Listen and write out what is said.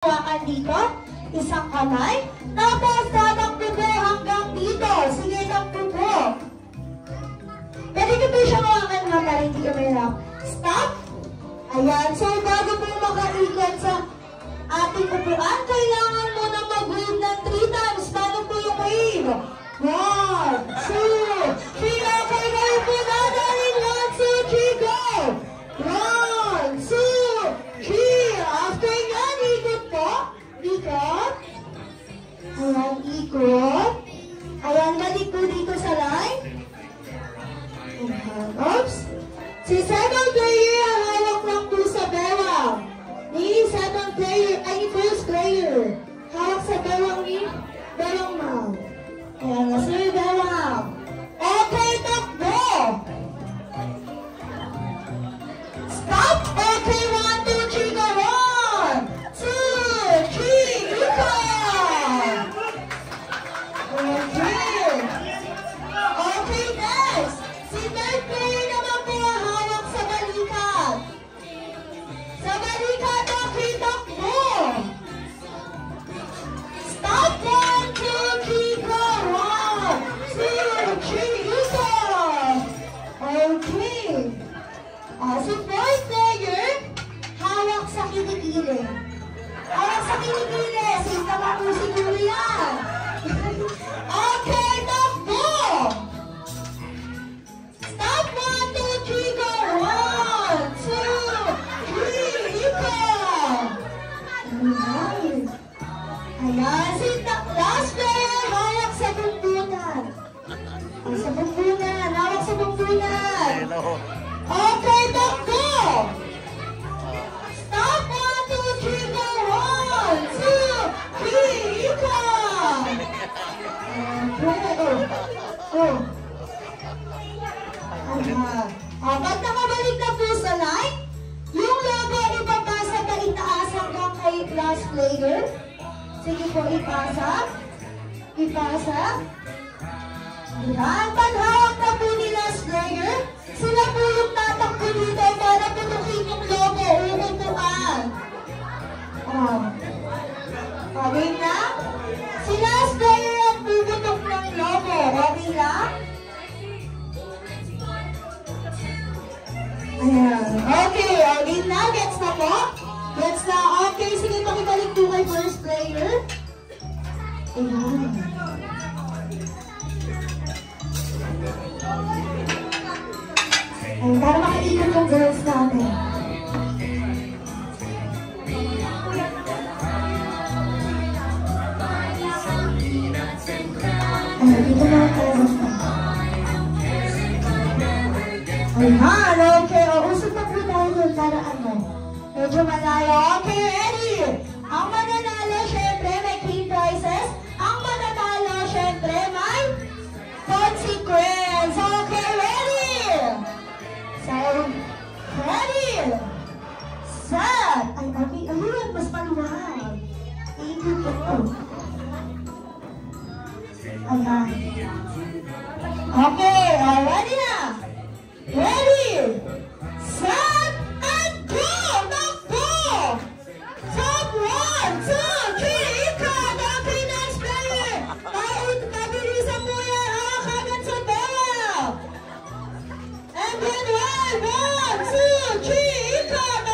Hawakan dito, isang kamay, tapos tatakbo hanggang dito. Sige, takbo. Pwede ko po siya hawakan nga para hindi ka mahirap. Stop. Ayan, so bago po makaikot sa ating upuan, kailangan mo na mag-wave ng 3 times. Paano po yung wave? Oops. Si second player, Okay. Ah, si fourth player, hawak sa kilikili. Hawak sa kilikili. Safe naman po siguro yan. Bumbunan. Okay, takbo. Stop. One, two, three, go. One, two, three, ikot. Okay. Oh. Oh. Ayan. Oh, pag nakabalik na po sa line, yung logo ipapasa pa itaas hanggang kay last player. Sige po, ipasa. Ipasa. Ayan. Pag hawak na sila po yung tatakbo dito para putukin yung logo. Uupuan. Oh. Okay na? Si last player ang puputok ng logo. Okay lang? Ayan. Okay, okay na. Gets na po? Gets na. Okay, sige, pakibalik po kay first player. Ayan. Ayan, para makaikot yung girls natin. Ayan, dito na tayo basta. Ayan, okay. O, usap na po tayo doon para ano. Medyo malayo. Okay, ready? Ang mananalo, Okay, uh, ready na? Ready? Set and go! Takbo! Top one, two, three, ikot! Okay, next player! Paut, pabilisan mo yan! Hawak agad sa bola! And then one, one, two, three, ikot!